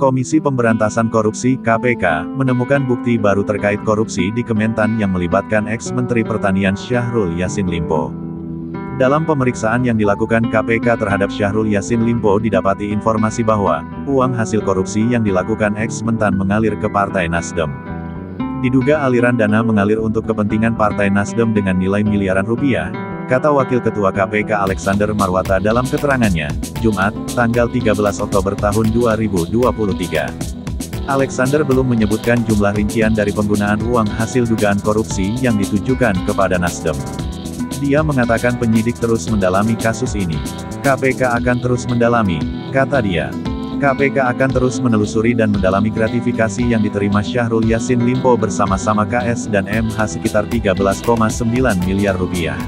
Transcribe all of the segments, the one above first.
Komisi Pemberantasan Korupsi (KPK) menemukan bukti baru terkait korupsi di Kementan yang melibatkan ex-Menteri Pertanian Syahrul Yassin Limpo. Dalam pemeriksaan yang dilakukan KPK terhadap Syahrul Yassin Limpo didapati informasi bahwa, uang hasil korupsi yang dilakukan ex-Mentan mengalir ke Partai Nasdem. Diduga aliran dana mengalir untuk kepentingan Partai Nasdem dengan nilai miliaran rupiah, kata Wakil Ketua KPK Alexander Marwata dalam keterangannya, Jumat, tanggal 13 Oktober tahun 2023. Alexander belum menyebutkan jumlah rincian dari penggunaan uang hasil dugaan korupsi yang ditujukan kepada Nasdem. Dia mengatakan penyidik terus mendalami kasus ini. KPK akan terus mendalami, kata dia. KPK akan terus menelusuri dan mendalami gratifikasi yang diterima Syahrul Yassin Limpo bersama-sama KS dan MH sekitar 13,9 miliar rupiah.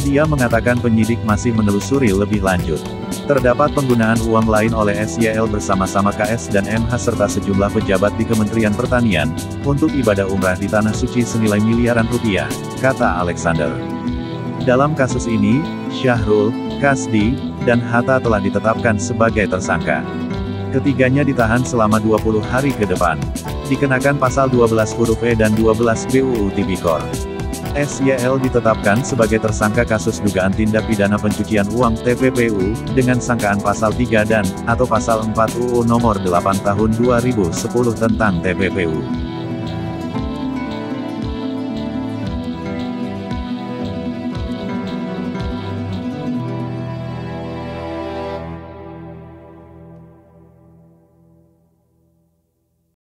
Dia mengatakan penyidik masih menelusuri lebih lanjut. Terdapat penggunaan uang lain oleh SYL bersama-sama KS dan MH serta sejumlah pejabat di Kementerian Pertanian, untuk ibadah umrah di Tanah Suci senilai miliaran rupiah, kata Alexander. Dalam kasus ini, Syahrul, Kasdi, dan Hatta telah ditetapkan sebagai tersangka. Ketiganya ditahan selama 20 hari ke depan. Dikenakan pasal 12 huruf E dan 12 BUU Tipikor. SYL ditetapkan sebagai tersangka kasus dugaan tindak pidana pencucian uang TPPU, dengan sangkaan pasal 3 dan, atau pasal 4 UU nomor 8 tahun 2010 tentang TPPU.